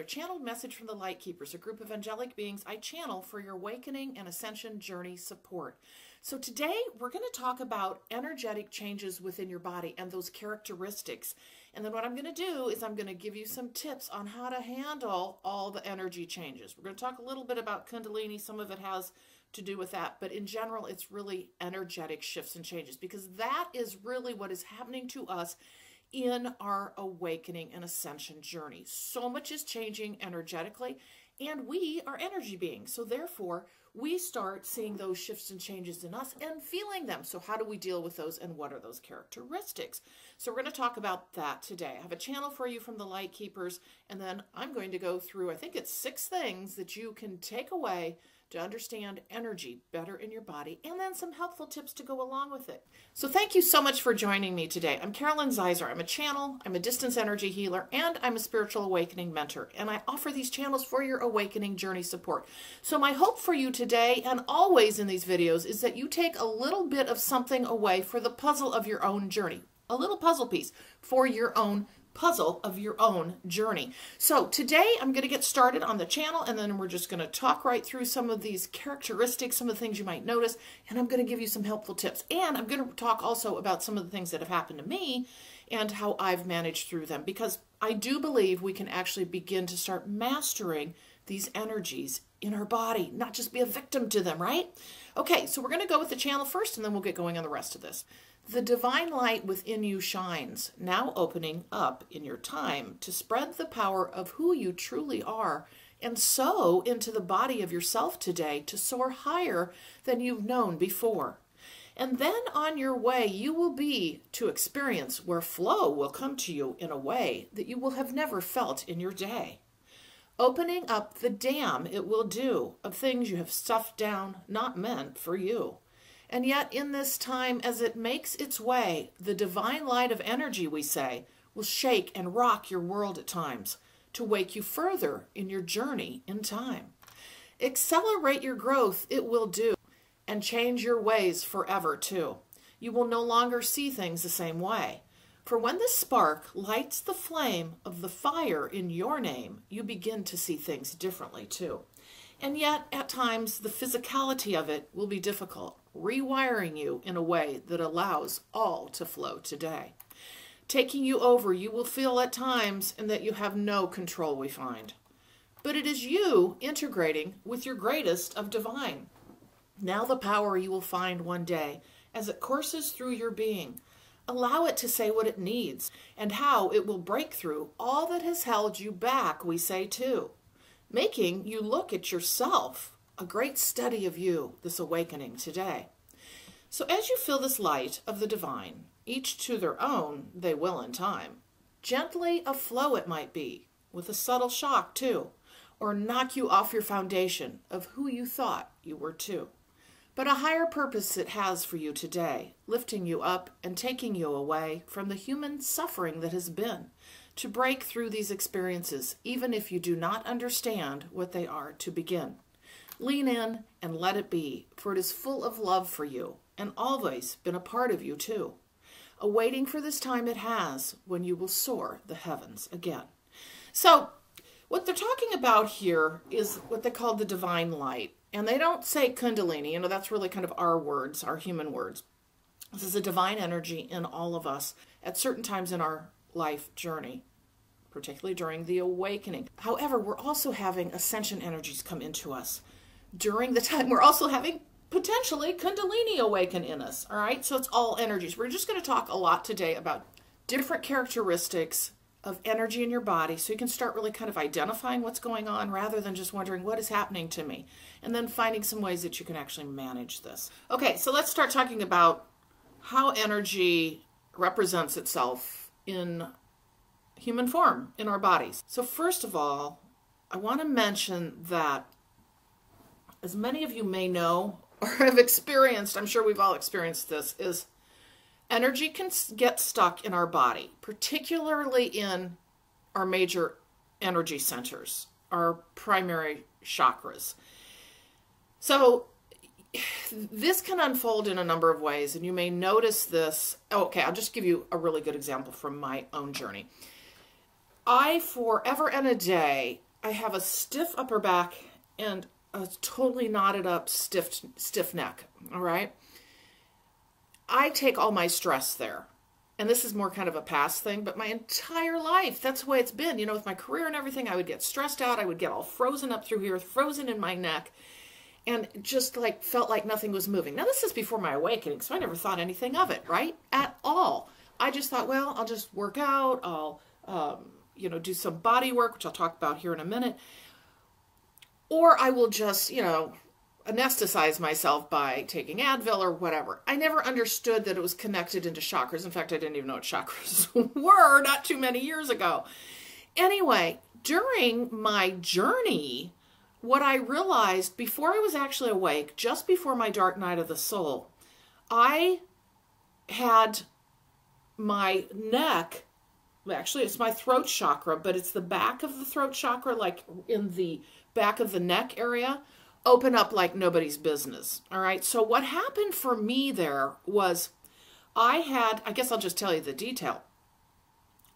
another channeled message from the Light Keepers, a group of angelic beings I channel for your awakening and ascension journey support. So, today we're going to talk about energetic changes within your body and those characteristics. And then, what I'm going to do is I'm going to give you some tips on how to handle all the energy changes. We're going to talk a little bit about Kundalini, some of it has to do with that, but in general, it's really energetic shifts and changes because that is really what is happening to us in our awakening and ascension journey. So much is changing energetically, and we are energy beings. So, therefore, we start seeing those shifts and changes in us and feeling them. So, how do we deal with those and what are those characteristics? So, we're going to talk about that today. I have a channel for you from the Light Keepers, and then I'm going to go through, I think it's six things that you can take away to understand energy better in your body, and then some helpful tips to go along with it. So, thank you so much for joining me today. I'm Carolyn Zaiser. I'm a channel, I'm a distance energy healer, and I'm a spiritual awakening mentor. And I offer these channels for your awakening journey support. So, my hope for you today and always in these videos is that you take a little bit of something away for the puzzle of your own journey, a little puzzle piece for your own puzzle of your own journey. So today I'm going to get started on the channel and then we're just going to talk right through some of these characteristics, some of the things you might notice, and I'm going to give you some helpful tips. And I'm going to talk also about some of the things that have happened to me and how I've managed through them because I do believe we can actually begin to start mastering these energies in our body, not just be a victim to them, right? Okay, so we're going to go with the channel first and then we'll get going on the rest of this. The divine light within you shines, now opening up in your time to spread the power of who you truly are and so into the body of yourself today to soar higher than you've known before. And then on your way, you will be to experience where flow will come to you in a way that you will have never felt in your day. Opening up the dam it will do of things you have stuffed down, not meant for you. And yet, in this time, as it makes its way, the divine light of energy, we say, will shake and rock your world at times to wake you further in your journey in time. Accelerate your growth, it will do, and change your ways forever, too. You will no longer see things the same way. For when the spark lights the flame of the fire in your name, you begin to see things differently, too. And yet, at times, the physicality of it will be difficult, rewiring you in a way that allows all to flow today. Taking you over, you will feel at times and that you have no control, we find. But it is you integrating with your greatest of divine. Now, the power you will find one day as it courses through your being. Allow it to say what it needs and how it will break through all that has held you back, we say too making you look at yourself, a great study of you, this awakening today. So as you feel this light of the divine, each to their own, they will in time, gently aflow it might be, with a subtle shock too, or knock you off your foundation of who you thought you were too. But a higher purpose it has for you today, lifting you up and taking you away from the human suffering that has been, to break through these experiences, even if you do not understand what they are to begin. Lean in and let it be, for it is full of love for you and always been a part of you too. Awaiting for this time it has when you will soar the heavens again. So, what they're talking about here is what they call the divine light. And they don't say Kundalini, you know, that's really kind of our words, our human words. This is a divine energy in all of us at certain times in our life journey, particularly during the awakening. However, we're also having ascension energies come into us during the time. We're also having potentially Kundalini awaken in us. All right, so it's all energies. We're just going to talk a lot today about different characteristics of energy in your body so you can start really kind of identifying what's going on rather than just wondering what is happening to me and then finding some ways that you can actually manage this. Okay, so let's start talking about how energy represents itself in human form in our bodies. So, first of all, I want to mention that as many of you may know or have experienced, I'm sure we've all experienced this, is energy can get stuck in our body, particularly in our major energy centers, our primary chakras. So, this can unfold in a number of ways, and you may notice this. Oh, okay, I'll just give you a really good example from my own journey. I, forever and a day, I have a stiff upper back and a totally knotted up stiff stiff neck, all right? I take all my stress there. And this is more kind of a past thing, but my entire life, that's the way it's been. You know, with my career and everything, I would get stressed out. I would get all frozen up through here, frozen in my neck, and just like felt like nothing was moving. Now, this is before my awakening, so I never thought anything of it, right? At all. I just thought, well, I'll just work out. I'll, um, you know, do some body work, which I'll talk about here in a minute. Or I will just, you know, anesthetize myself by taking Advil or whatever. I never understood that it was connected into chakras. In fact, I didn't even know what chakras were not too many years ago. Anyway, during my journey, what I realized before I was actually awake, just before my dark night of the soul, I had my neck actually it's my throat chakra but it's the back of the throat chakra like in the back of the neck area open up like nobody's business. All right. So what happened for me there was I had, I guess I'll just tell you the detail.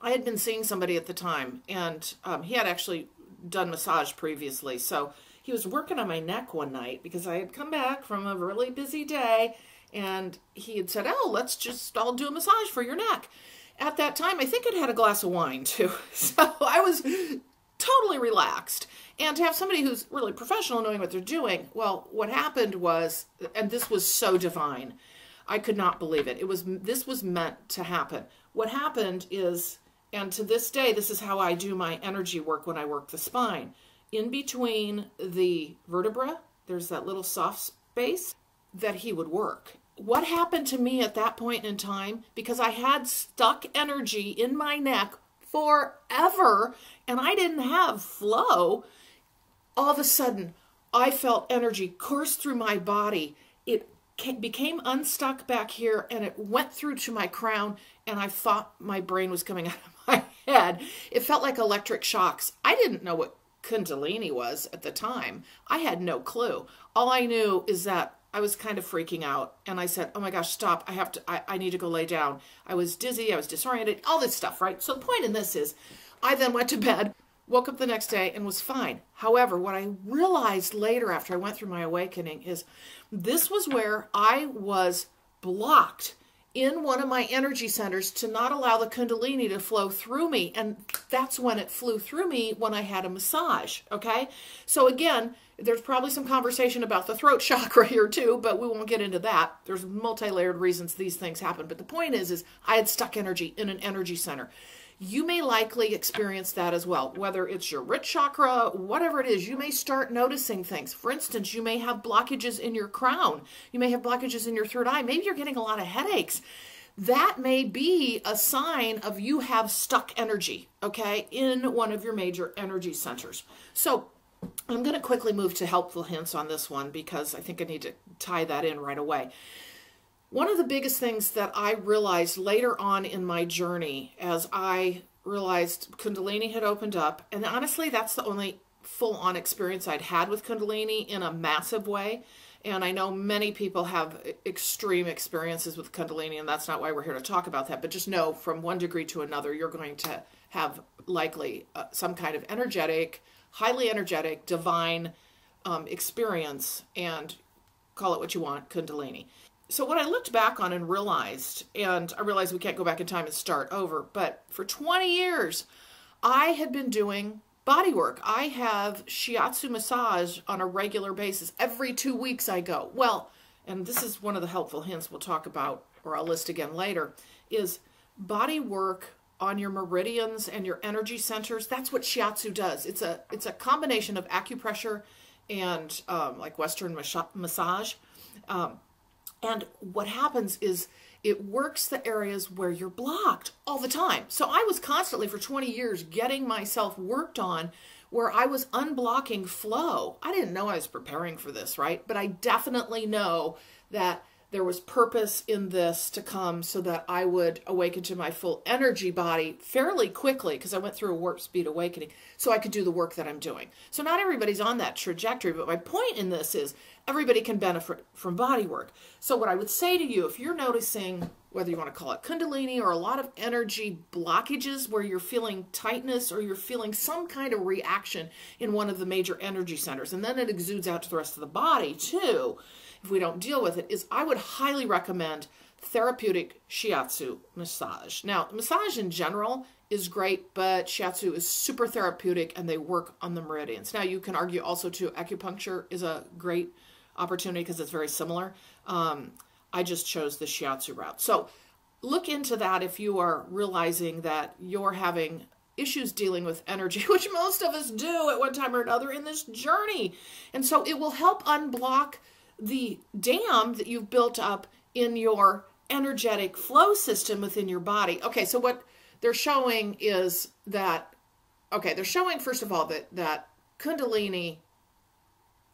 I had been seeing somebody at the time, and um, he had actually done massage previously. So he was working on my neck one night because I had come back from a really busy day, and he had said, "Oh, let's just I'll do a massage for your neck." At that time, I think I'd had a glass of wine too, so I was totally relaxed and to have somebody who's really professional knowing what they're doing well what happened was and this was so divine i could not believe it. It was this was meant to happen. What happened is and to this day this is how i do my energy work when i work the spine. In between the vertebra there's that little soft space that he would work. What happened to me at that point in time because i had stuck energy in my neck forever and I didn't have flow, all of a sudden I felt energy course through my body. It became unstuck back here and it went through to my crown and I thought my brain was coming out of my head. It felt like electric shocks. I didn't know what Kundalini was at the time. I had no clue. All I knew is that I was kind of freaking out and I said, Oh my gosh, stop. I have to, I, I need to go lay down. I was dizzy. I was disoriented, all this stuff, right? So the point in this is I then went to bed, woke up the next day and was fine. However, what I realized later after I went through my awakening is this was where I was blocked in one of my energy centers to not allow the kundalini to flow through me and that's when it flew through me when i had a massage okay so again there's probably some conversation about the throat chakra here too, but we won't get into that. There's multi-layered reasons these things happen. But the point is, is I had stuck energy in an energy center. You may likely experience that as well, whether it's your root chakra, whatever it is, you may start noticing things. For instance, you may have blockages in your crown. You may have blockages in your third eye. Maybe you're getting a lot of headaches. That may be a sign of you have stuck energy, okay, in one of your major energy centers. So I'm going to quickly move to helpful hints on this one because I think I need to tie that in right away. One of the biggest things that I realized later on in my journey as I realized Kundalini had opened up, and honestly, that's the only full on experience I'd had with Kundalini in a massive way. And I know many people have extreme experiences with Kundalini, and that's not why we're here to talk about that. But just know from one degree to another, you're going to have likely uh, some kind of energetic highly energetic, divine um, experience, and call it what you want, Kundalini. So, what I looked back on and realized, and I realized we can't go back in time and start over, but for 20 years, I had been doing body work. I have shiatsu massage on a regular basis. Every two weeks, I go. Well, and this is one of the helpful hints we'll talk about, or I'll list again later, is body work on your meridians and your energy centers. That's what shiatsu does. It's a it's a combination of acupressure and um, like Western massage. Um, and what happens is it works the areas where you're blocked all the time. So I was constantly for 20 years getting myself worked on where I was unblocking flow. I didn't know I was preparing for this, right? But I definitely know that there was purpose in this to come so that I would awaken to my full energy body fairly quickly because I went through a warp speed awakening so I could do the work that I'm doing. So not everybody's on that trajectory, but my point in this is everybody can benefit from body work. So, what I would say to you, if you're noticing whether you want to call it Kundalini or a lot of energy blockages where you're feeling tightness or you're feeling some kind of reaction in one of the major energy centers, and then it exudes out to the rest of the body too, if we don't deal with it, is I would highly recommend therapeutic shiatsu massage. Now, massage in general is great, but shiatsu is super therapeutic and they work on the meridians. Now, you can argue also too acupuncture is a great opportunity because it's very similar. Um, I just chose the shiatsu route. So look into that if you are realizing that you're having issues dealing with energy, which most of us do at one time or another in this journey. And so it will help unblock the dam that you've built up in your energetic flow system within your body. Okay, so what they're showing is that okay, they're showing first of all that that kundalini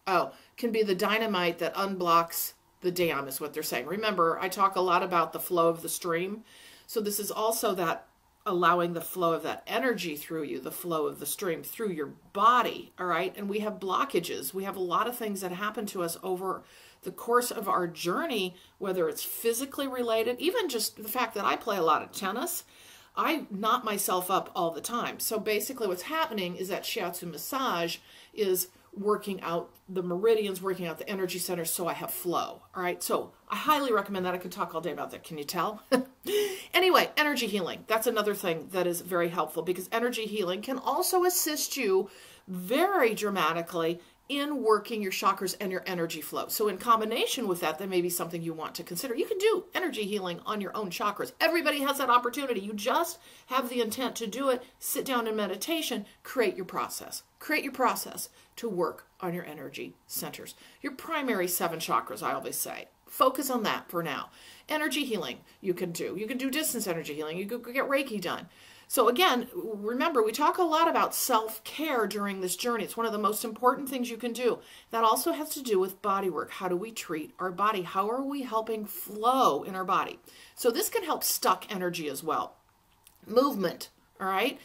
oh, can be the dynamite that unblocks the dam is what they're saying. Remember, I talk a lot about the flow of the stream. So this is also that allowing the flow of that energy through you, the flow of the stream through your body, all right? And we have blockages. We have a lot of things that happen to us over the course of our journey, whether it's physically related, even just the fact that I play a lot of tennis, I knot myself up all the time. So basically what's happening is that shiatsu massage is working out the meridians, working out the energy centers so I have flow. All right. So I highly recommend that. I could talk all day about that. Can you tell? anyway, energy healing. That's another thing that is very helpful because energy healing can also assist you very dramatically in working your chakras and your energy flow. So in combination with that, that may be something you want to consider. You can do energy healing on your own chakras. Everybody has that opportunity. You just have the intent to do it, sit down in meditation, create your process. Create your process to work on your energy centers. Your primary seven chakras, I always say. Focus on that for now. Energy healing, you can do. You can do distance energy healing. You can get Reiki done. So, again, remember, we talk a lot about self care during this journey. It's one of the most important things you can do. That also has to do with body work. How do we treat our body? How are we helping flow in our body? So, this can help stuck energy as well. Movement, all right?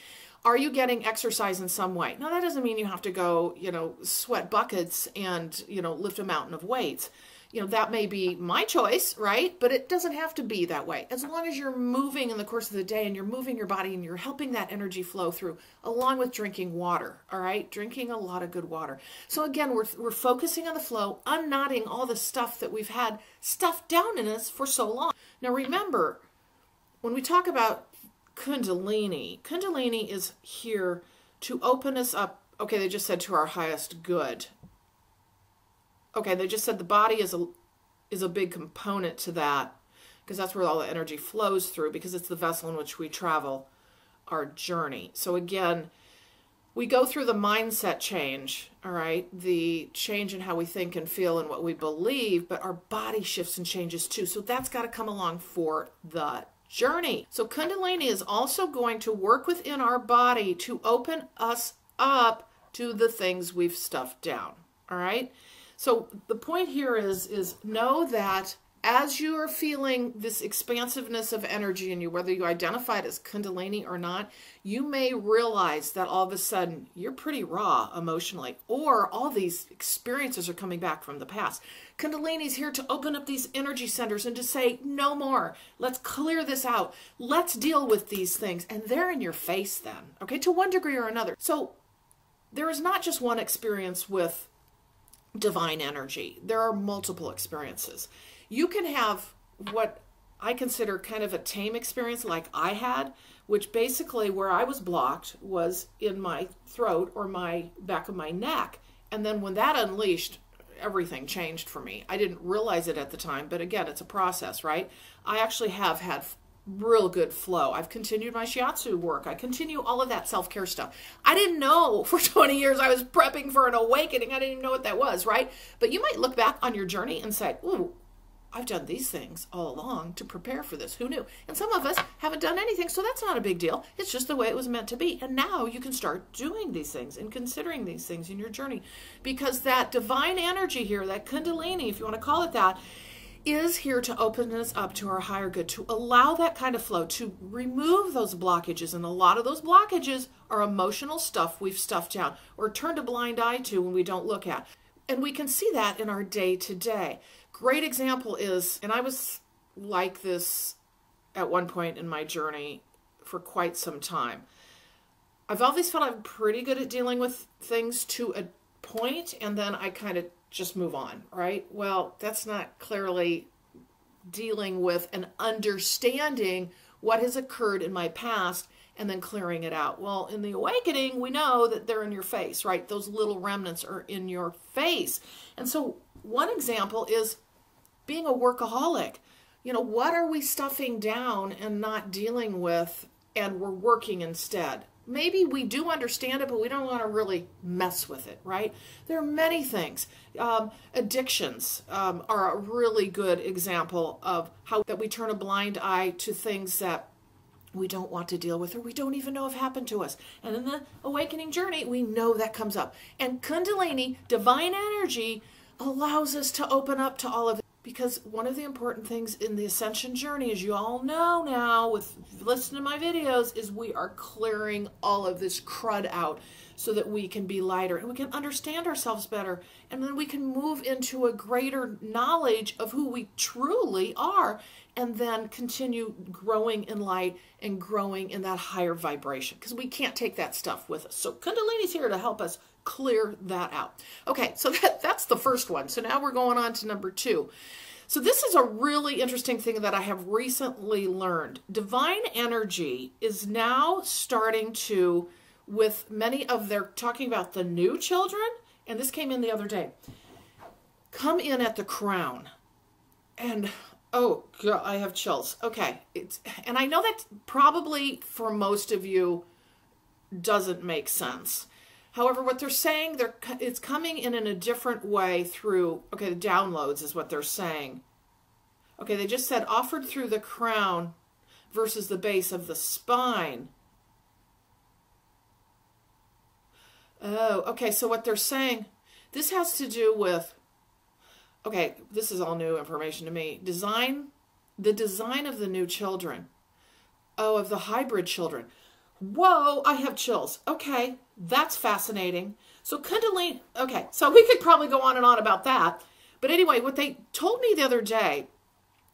Are you getting exercise in some way? Now, that doesn't mean you have to go, you know, sweat buckets and, you know, lift a mountain of weights you know, that may be my choice, right? But it doesn't have to be that way. As long as you're moving in the course of the day and you're moving your body and you're helping that energy flow through, along with drinking water, all right? Drinking a lot of good water. So again, we're, we're focusing on the flow, unknotting all the stuff that we've had stuffed down in us for so long. Now remember, when we talk about Kundalini, Kundalini is here to open us up. Okay, they just said to our highest good okay, they just said the body is a is a big component to that because that's where all the energy flows through because it's the vessel in which we travel our journey. So again, we go through the mindset change, all right, the change in how we think and feel and what we believe, but our body shifts and changes too. So that's got to come along for the journey. So Kundalini is also going to work within our body to open us up to the things we've stuffed down, all right? So the point here is, is know that as you are feeling this expansiveness of energy in you, whether you identify it as Kundalini or not, you may realize that all of a sudden you're pretty raw emotionally, or all these experiences are coming back from the past. Kundalini is here to open up these energy centers and to say, no more. Let's clear this out. Let's deal with these things. And they're in your face then, okay, to one degree or another. So there is not just one experience with divine energy. There are multiple experiences. You can have what I consider kind of a tame experience, like I had, which basically where I was blocked was in my throat or my back of my neck. And then when that unleashed, everything changed for me. I didn't realize it at the time, but again, it's a process, right? I actually have had real good flow. I've continued my shiatsu work. I continue all of that self care stuff. I didn't know for 20 years I was prepping for an awakening. I didn't even know what that was, right? But you might look back on your journey and say, Ooh, I've done these things all along to prepare for this. Who knew? And some of us haven't done anything, so that's not a big deal. It's just the way it was meant to be. And now you can start doing these things and considering these things in your journey because that divine energy here, that Kundalini, if you want to call it that, is here to open us up to our higher good, to allow that kind of flow, to remove those blockages. And a lot of those blockages are emotional stuff we've stuffed down or turned a blind eye to when we don't look at. And we can see that in our day to day. Great example is, and I was like this at one point in my journey for quite some time. I've always felt I'm pretty good at dealing with things to a point, and then I kind of just move on, right? Well, that's not clearly dealing with and understanding what has occurred in my past and then clearing it out. Well, in the awakening, we know that they're in your face, right? Those little remnants are in your face. And so, one example is being a workaholic. You know, what are we stuffing down and not dealing with, and we're working instead? Maybe we do understand it, but we don't want to really mess with it, right? There are many things. Um, addictions um, are a really good example of how that we turn a blind eye to things that we don't want to deal with or we don't even know have happened to us. And in the awakening journey, we know that comes up. And Kundalini, divine energy, allows us to open up to all of it because one of the important things in the ascension journey as you all know now with listening to my videos is we are clearing all of this crud out so that we can be lighter and we can understand ourselves better. And then we can move into a greater knowledge of who we truly are and then continue growing in light and growing in that higher vibration. Because we can't take that stuff with us. So kundalini's here to help us clear that out. Okay, so that, that's the first one. So now we're going on to number two. So this is a really interesting thing that I have recently learned. Divine energy is now starting to, with many of their talking about the new children, and this came in the other day, come in at the crown. And oh god, I have chills. Okay. It's and I know that probably for most of you doesn't make sense. However, what they're saying, they're it's coming in in a different way through, okay, the downloads is what they're saying. Okay, they just said offered through the crown versus the base of the spine. Oh, okay, so what they're saying, this has to do with, okay, this is all new information to me. Design, the design of the new children. Oh, of the hybrid children. Whoa, I have chills. Okay, that's fascinating. So Kundalini, okay, so we could probably go on and on about that. But anyway, what they told me the other day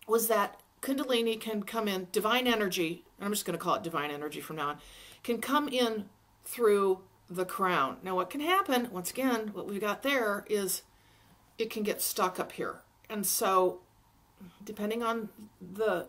was that Kundalini can come in, divine energy, I'm just going to call it divine energy from now on, can come in through the crown. Now, what can happen, once again, what we've got there is it can get stuck up here. And so, depending on the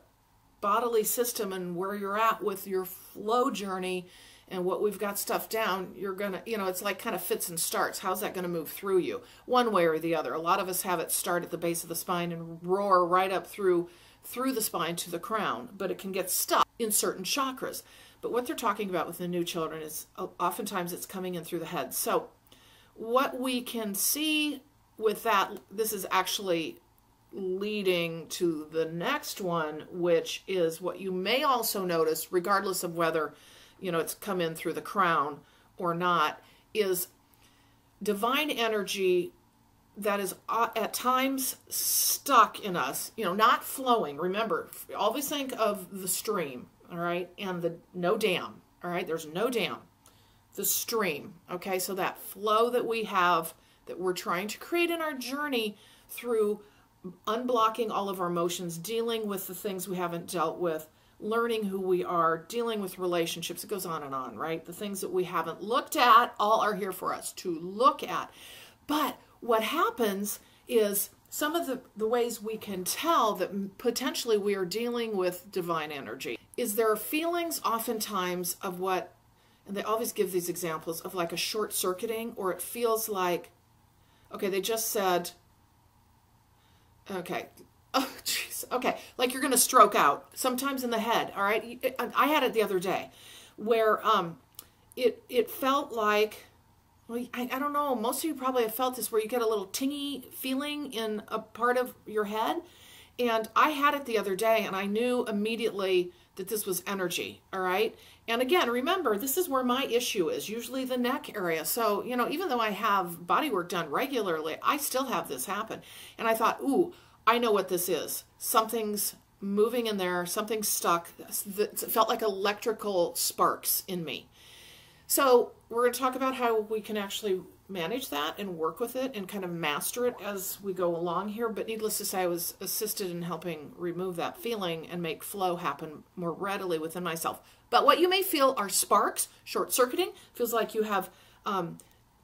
bodily system and where you're at with your flow journey and what we've got stuff down, you're going to, you know, it's like kind of fits and starts. How's that going to move through you? One way or the other. A lot of us have it start at the base of the spine and roar right up through through the spine to the crown, but it can get stuck in certain chakras. But what they're talking about with the new children is uh, oftentimes it's coming in through the head. So what we can see with that, this is actually leading to the next one, which is what you may also notice, regardless of whether you know it's come in through the crown or not, is divine energy that is uh, at times stuck in us, you know, not flowing. Remember, always think of the stream, all right, and the no dam, all right. There's no dam. The stream, okay. So that flow that we have that we're trying to create in our journey through unblocking all of our emotions, dealing with the things we haven't dealt with, learning who we are, dealing with relationships. It goes on and on, right? The things that we haven't looked at all are here for us to look at. But what happens is some of the, the ways we can tell that potentially we are dealing with divine energy is there are feelings oftentimes of what, and they always give these examples of like a short circuiting, or it feels like, okay, they just said, Okay. Oh, jeez. Okay. Like you're going to stroke out sometimes in the head. All right. I had it the other day where um, it, it felt like, well, I, I don't know. Most of you probably have felt this where you get a little tingy feeling in a part of your head. And I had it the other day and I knew immediately that this was energy. All right. And again, remember, this is where my issue is, usually the neck area. So, you know, even though I have body work done regularly, I still have this happen. And I thought, ooh, I know what this is. Something's moving in there, something's stuck. It felt like electrical sparks in me. So, we're going to talk about how we can actually manage that and work with it and kind of master it as we go along here. But needless to say, I was assisted in helping remove that feeling and make flow happen more readily within myself. But what you may feel are sparks, short circuiting, feels like you have um,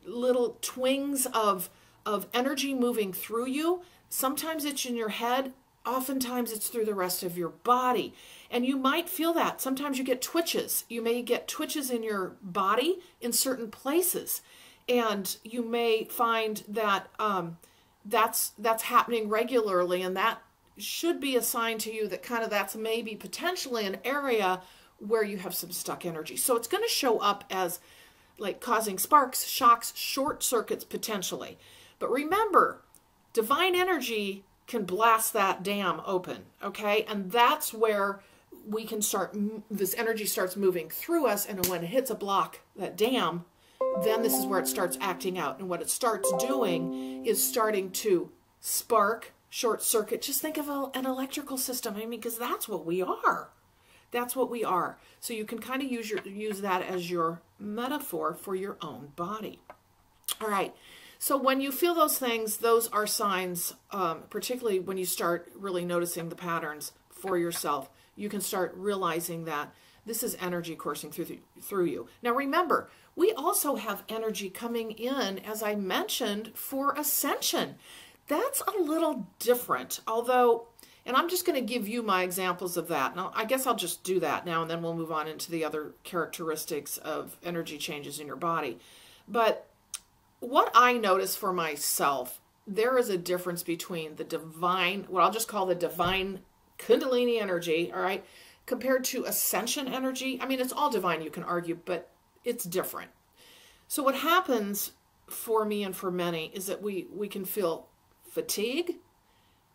little twings of, of energy moving through you. Sometimes it's in your head, oftentimes it's through the rest of your body. And you might feel that. Sometimes you get twitches. You may get twitches in your body in certain places. And you may find that um, that's that's happening regularly and that should be a sign to you that kind of that's maybe potentially an area where you have some stuck energy. So it's going to show up as like causing sparks, shocks, short circuits potentially. But remember, divine energy can blast that dam open, okay? And that's where we can start, this energy starts moving through us, and when it hits a block, that dam, then this is where it starts acting out. And what it starts doing is starting to spark, short circuit. Just think of a, an electrical system. I mean, because that's what we are. That's what we are. So you can kind of use your use that as your metaphor for your own body. All right. So when you feel those things, those are signs, um, particularly when you start really noticing the patterns for yourself. You can start realizing that this is energy coursing through through you. Now remember, we also have energy coming in, as I mentioned, for ascension. That's a little different, although, and I'm just going to give you my examples of that. Now, I guess I'll just do that now, and then we'll move on into the other characteristics of energy changes in your body. But what I notice for myself, there is a difference between the divine, what I'll just call the divine Kundalini energy, all right, compared to ascension energy. I mean, it's all divine, you can argue, but it's different. So, what happens for me and for many is that we, we can feel fatigue.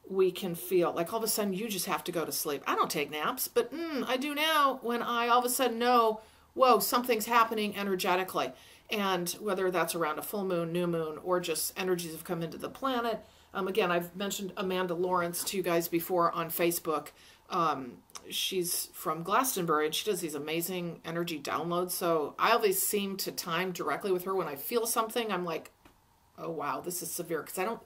We can feel like all of a sudden you just have to go to sleep. I don't take naps, but mm, I do now when I all of a sudden know, whoa, something's happening energetically and whether that's around a full moon, new moon, or just energies have come into the planet. Um, again, I've mentioned Amanda Lorence to you guys before on Facebook. Um, she's from Glastonbury and she does these amazing energy downloads. So I always seem to time directly with her when I feel something. I'm like, oh wow, this is severe because I don't,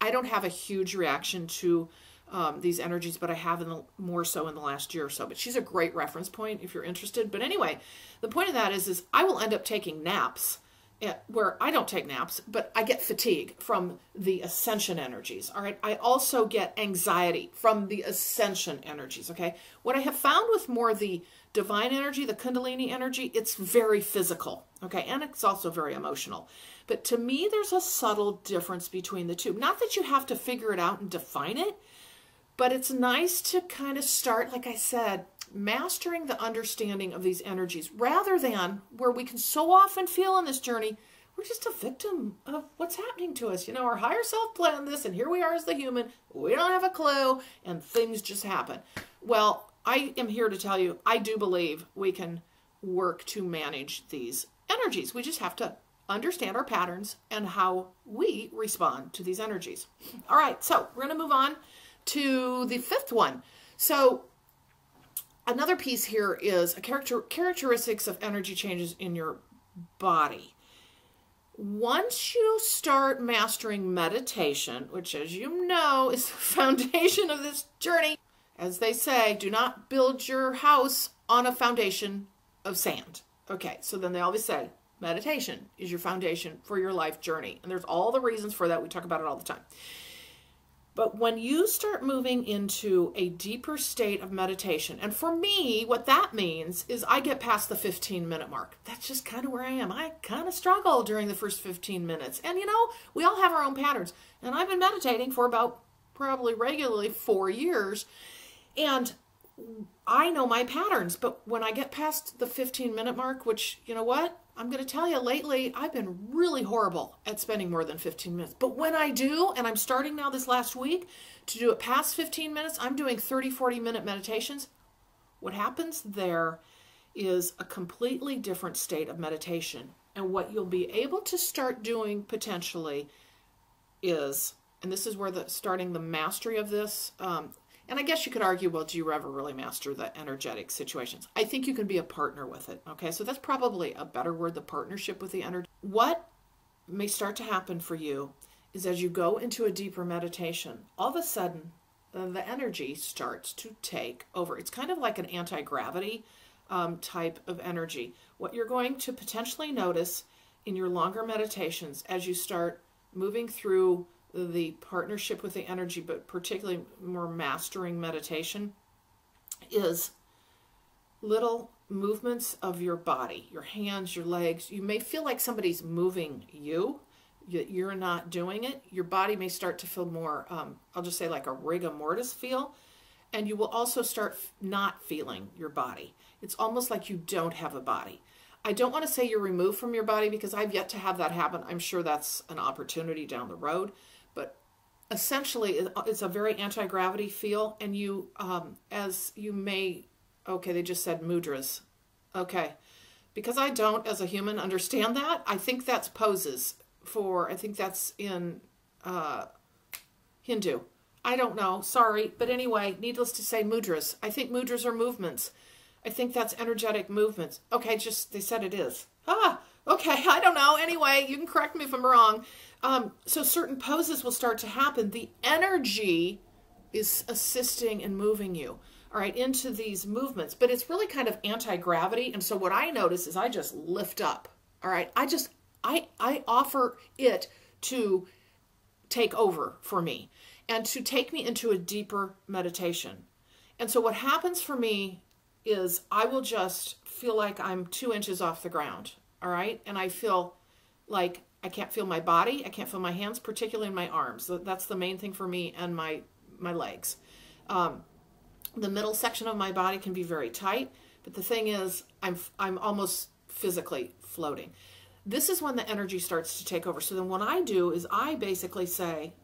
I don't have a huge reaction to um, these energies, but I have in the, more so in the last year or so. But she's a great reference point if you're interested. But anyway, the point of that is, is I will end up taking naps Eh, where I don't take naps, but I get fatigue from the ascension energies. All right. I also get anxiety from the ascension energies. Okay. What I have found with more the divine energy, the Kundalini energy, it's very physical. Okay. And it's also very emotional. But to me, there's a subtle difference between the two. Not that you have to figure it out and define it, but it's nice to kind of start, like I said, mastering the understanding of these energies rather than where we can so often feel on this journey we're just a victim of what's happening to us. You know, our higher self planned this, and here we are as the human. We don't have a clue, and things just happen. Well, I am here to tell you, I do believe we can work to manage these energies. We just have to understand our patterns and how we respond to these energies. All right, so we're going to move on to the fifth one. So another piece here is a character characteristics of energy changes in your body. Once you start mastering meditation, which as you know is the foundation of this journey, as they say, do not build your house on a foundation of sand. Okay, so then they always say meditation is your foundation for your life journey. And there's all the reasons for that. We talk about it all the time. But when you start moving into a deeper state of meditation, and for me, what that means is I get past the 15 minute mark. That's just kind of where I am. I kind of struggle during the first 15 minutes. And you know, we all have our own patterns. And I've been meditating for about probably regularly four years. And I know my patterns, but when I get past the 15 minute mark, which, you know what? I'm going to tell you lately, I've been really horrible at spending more than 15 minutes. But when I do, and I'm starting now this last week to do it past 15 minutes, I'm doing 30, 40 minute meditations. What happens there is a completely different state of meditation. And what you'll be able to start doing potentially is, and this is where the starting the mastery of this um, and I guess you could argue, well, do you ever really master the energetic situations? I think you can be a partner with it. Okay, so that's probably a better word, the partnership with the energy. What may start to happen for you is as you go into a deeper meditation, all of a sudden the energy starts to take over. It's kind of like an anti gravity um, type of energy. What you're going to potentially notice in your longer meditations as you start moving through the partnership with the energy, but particularly more mastering meditation, is little movements of your body, your hands, your legs. You may feel like somebody's moving you. You're not doing it. Your body may start to feel more, um, I'll just say like a rigor mortis feel. And you will also start not feeling your body. It's almost like you don't have a body. I don't want to say you're removed from your body because I've yet to have that happen. I'm sure that's an opportunity down the road. Essentially, it's a very anti gravity feel. And you, um, as you may, okay, they just said mudras. Okay. Because I don't, as a human, understand that, I think that's poses for, I think that's in uh, Hindu. I don't know. Sorry. But anyway, needless to say, mudras. I think mudras are movements. I think that's energetic movements. Okay, just they said it is. Ah, okay. I don't know. Anyway, you can correct me if I'm wrong. Um, so certain poses will start to happen. The energy is assisting and moving you all right, into these movements. But it's really kind of anti-gravity. And so what I notice is I just lift up. All right. I just I I offer it to take over for me and to take me into a deeper meditation. And so what happens for me is I will just feel like I'm two inches off the ground. All right. And I feel like I can't feel my body. I can't feel my hands, particularly in my arms. That's the main thing for me and my my legs. Um, the middle section of my body can be very tight, but the thing is, I'm I'm almost physically floating. This is when the energy starts to take over. So then what I do is I basically say,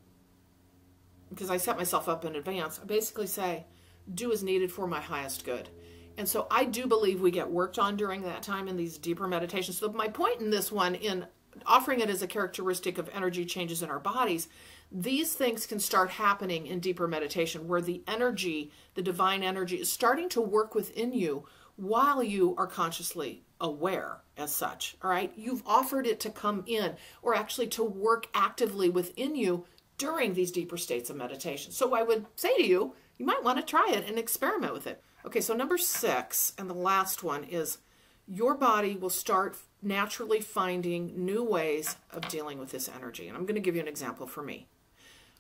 because I set myself up in advance, I basically say, do as needed for my highest good. And so I do believe we get worked on during that time in these deeper meditations. So my point in this one, in offering it as a characteristic of energy changes in our bodies, these things can start happening in deeper meditation where the energy, the divine energy, is starting to work within you while you are consciously aware as such. All right. You've offered it to come in or actually to work actively within you during these deeper states of meditation. So I would say to you, you might want to try it and experiment with it. Okay, so number six, and the last one is your body will start naturally finding new ways of dealing with this energy. And I'm going to give you an example for me.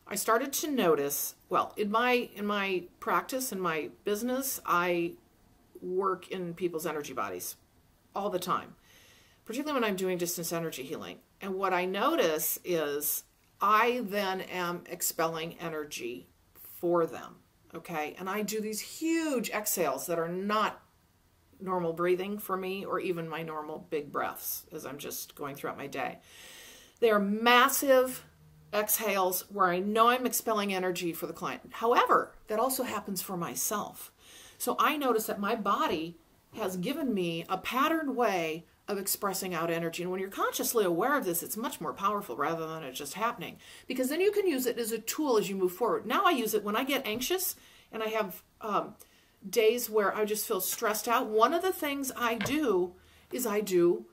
I started to notice, well, in my in my practice in my business, I work in people's energy bodies all the time, particularly when I'm doing distance energy healing. And what I notice is I then am expelling energy for them. Okay. And I do these huge exhales that are not normal breathing for me or even my normal big breaths as I'm just going throughout my day. They are massive exhales where I know I'm expelling energy for the client. However, that also happens for myself. So I notice that my body has given me a patterned way of expressing out energy. And when you're consciously aware of this, it's much more powerful rather than it just happening. Because then you can use it as a tool as you move forward. Now I use it when I get anxious and I have um, days where I just feel stressed out. One of the things I do is I do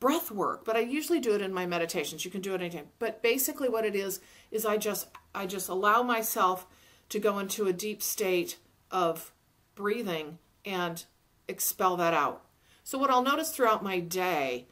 breath work, but I usually do it in my meditations. You can do it anytime. But basically what it is is I just I just allow myself to go into a deep state of breathing and expel that out. So what I'll notice throughout my day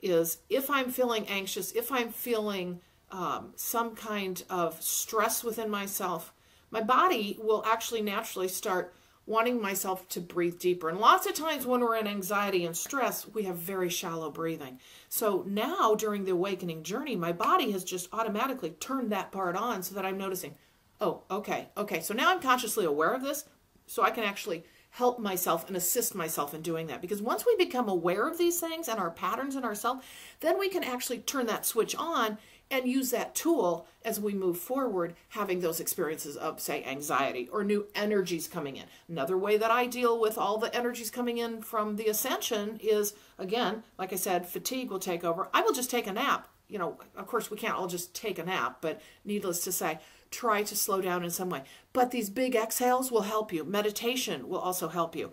is if I'm feeling anxious, if I'm feeling um, some kind of stress within myself, my body will actually naturally start wanting myself to breathe deeper. And lots of times when we're in anxiety and stress, we have very shallow breathing. So now during the awakening journey, my body has just automatically turned that part on so that I'm noticing, oh, okay, okay. So now I'm consciously aware of this so I can actually help myself and assist myself in doing that. Because once we become aware of these things and our patterns in ourselves, then we can actually turn that switch on and use that tool as we move forward, having those experiences of, say, anxiety or new energies coming in. Another way that I deal with all the energies coming in from the ascension is, again, like I said, fatigue will take over. I will just take a nap. You know, of course, we can't all just take a nap, but needless to say, try to slow down in some way. But these big exhales will help you. Meditation will also help you.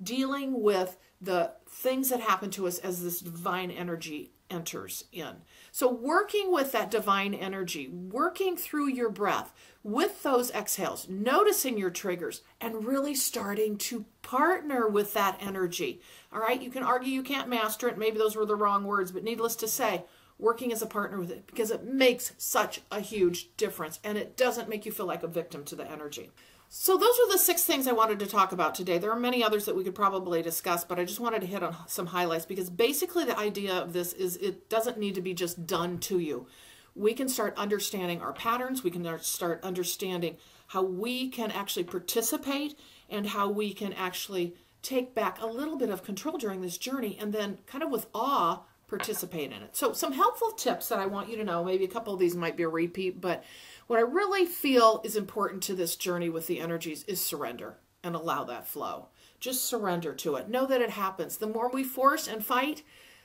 Dealing with the things that happen to us as this divine energy enters in. So, working with that divine energy, working through your breath with those exhales, noticing your triggers, and really starting to partner with that energy. All right, you can argue you can't master it. Maybe those were the wrong words, but needless to say, working as a partner with it because it makes such a huge difference and it doesn't make you feel like a victim to the energy. So those are the six things I wanted to talk about today. There are many others that we could probably discuss, but I just wanted to hit on some highlights because basically the idea of this is it doesn't need to be just done to you. We can start understanding our patterns. We can start understanding how we can actually participate and how we can actually take back a little bit of control during this journey and then kind of with awe participate in it. So some helpful tips that I want you to know, maybe a couple of these might be a repeat, but what I really feel is important to this journey with the energies is surrender and allow that flow. Just surrender to it. Know that it happens. The more we force and fight,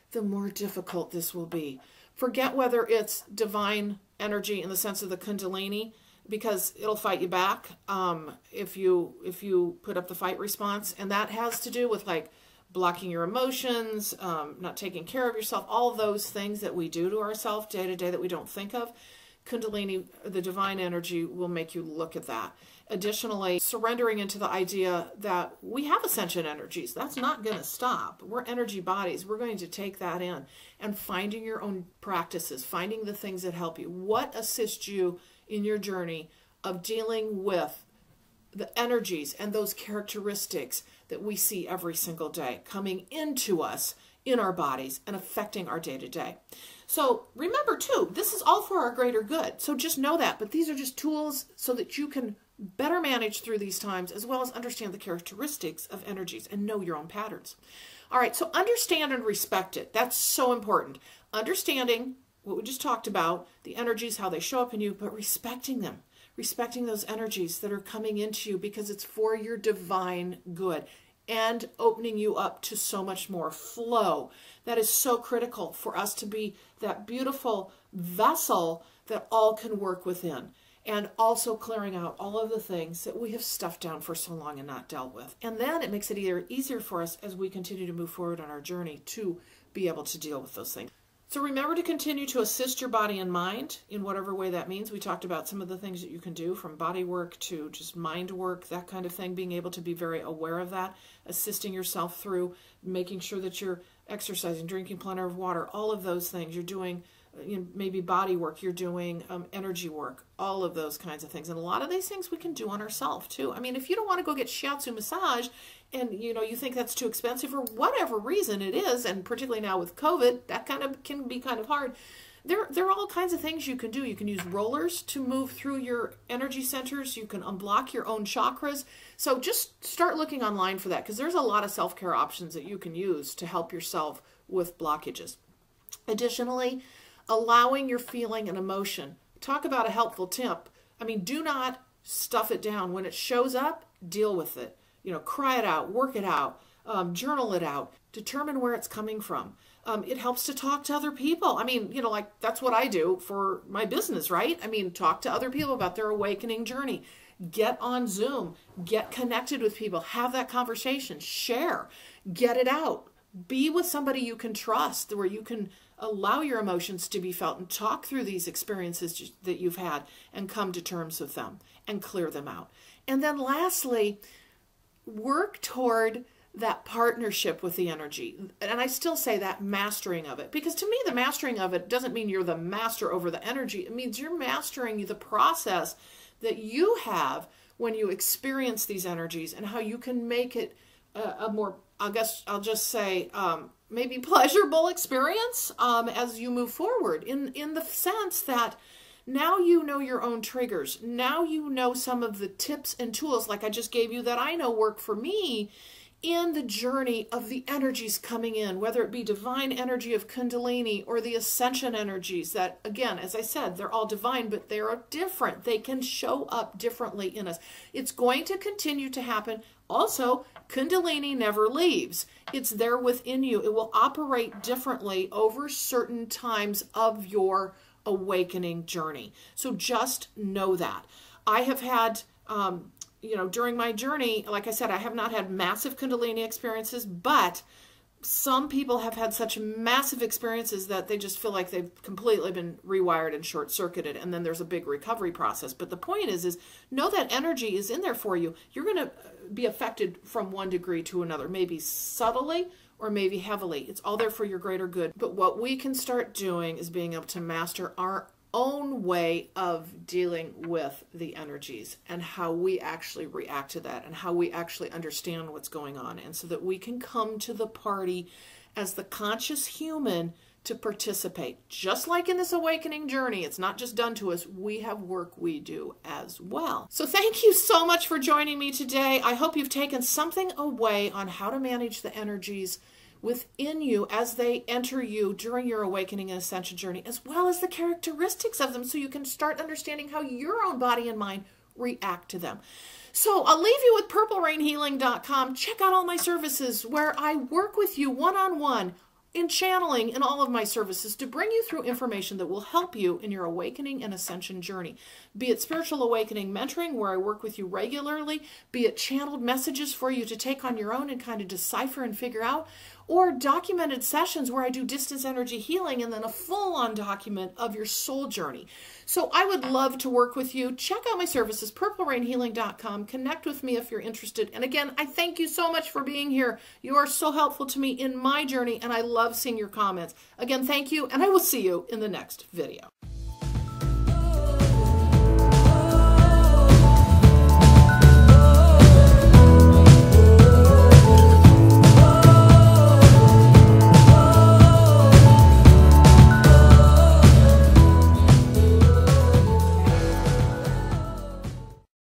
the more difficult this will be. Forget whether it's divine energy in the sense of the kundalini because it'll fight you back um, if you if you put up the fight response and that has to do with like blocking your emotions um, not taking care of yourself all those things that we do to ourselves day to day that we don't think of Kundalini, the divine energy, will make you look at that. Additionally, surrendering into the idea that we have ascension energies. That's not going to stop. We're energy bodies. We're going to take that in and finding your own practices, finding the things that help you. What assists you in your journey of dealing with the energies and those characteristics that we see every single day coming into us in our bodies and affecting our day to day. So remember too, this is all for our greater good. So just know that. But these are just tools so that you can better manage through these times as well as understand the characteristics of energies and know your own patterns. All right, so understand and respect it. That's so important. Understanding what we just talked about, the energies, how they show up in you, but respecting them. Respecting those energies that are coming into you because it's for your divine good and opening you up to so much more flow. That is so critical for us to be that beautiful vessel that all can work within. And also clearing out all of the things that we have stuffed down for so long and not dealt with. And then it makes it either easier for us as we continue to move forward on our journey to be able to deal with those things. So remember to continue to assist your body and mind in whatever way that means. We talked about some of the things that you can do from body work to just mind work, that kind of thing, being able to be very aware of that, assisting yourself through making sure that you're exercising, drinking plenty of water, all of those things. You're doing you know, maybe body work, you're doing um, energy work, all of those kinds of things. And a lot of these things we can do on ourselves too. I mean, if you don't want to go get shiatsu massage and you know you think that's too expensive for whatever reason it is, and particularly now with COVID, that kind of can be kind of hard. There, there are all kinds of things you can do. You can use rollers to move through your energy centers. You can unblock your own chakras. So just start looking online for that because there's a lot of self care options that you can use to help yourself with blockages. Additionally, allowing your feeling and emotion. Talk about a helpful tip. I mean, do not stuff it down. When it shows up, deal with it. You know, cry it out, work it out, um, journal it out, determine where it's coming from. Um, it helps to talk to other people. I mean, you know, like that's what I do for my business, right? I mean, talk to other people about their awakening journey get on Zoom, get connected with people, have that conversation, share, get it out. Be with somebody you can trust where you can allow your emotions to be felt and talk through these experiences that you've had and come to terms with them and clear them out. And then lastly, work toward that partnership with the energy. And I still say that mastering of it because to me, the mastering of it doesn't mean you're the master over the energy. It means you're mastering the process that you have when you experience these energies and how you can make it a, a more, I guess I'll just say, um, maybe pleasurable experience um, as you move forward in, in the sense that now you know your own triggers. Now you know some of the tips and tools like I just gave you that I know work for me in the journey of the energies coming in, whether it be divine energy of Kundalini or the ascension energies that, again, as I said, they're all divine, but they are different. They can show up differently in us. It's going to continue to happen. Also, Kundalini never leaves, it's there within you. It will operate differently over certain times of your awakening journey. So just know that. I have had um, you know, during my journey, like I said, I have not had massive Kundalini experiences, but some people have had such massive experiences that they just feel like they've completely been rewired and short circuited and then there's a big recovery process but the point is is know that energy is in there for you you're going to be affected from one degree to another maybe subtly or maybe heavily it's all there for your greater good but what we can start doing is being able to master our own way of dealing with the energies and how we actually react to that and how we actually understand what's going on. And so that we can come to the party as the conscious human to participate. Just like in this awakening journey, it's not just done to us, we have work we do as well. So, thank you so much for joining me today. I hope you've taken something away on how to manage the energies within you as they enter you during your awakening and ascension journey, as well as the characteristics of them, so you can start understanding how your own body and mind react to them. So I'll leave you with purplerainhealing.com. Check out all my services where I work with you one on one in channeling in all of my services to bring you through information that will help you in your awakening and ascension journey. Be it spiritual awakening mentoring, where I work with you regularly, be it channeled messages for you to take on your own and kind of decipher and figure out, or documented sessions where I do distance energy healing and then a full on document of your soul journey. So I would love to work with you. Check out my services, purplerainhealing.com. Connect with me if you're interested. And again, I thank you so much for being here. You are so helpful to me in my journey, and I love seeing your comments. Again, thank you, and I will see you in the next video.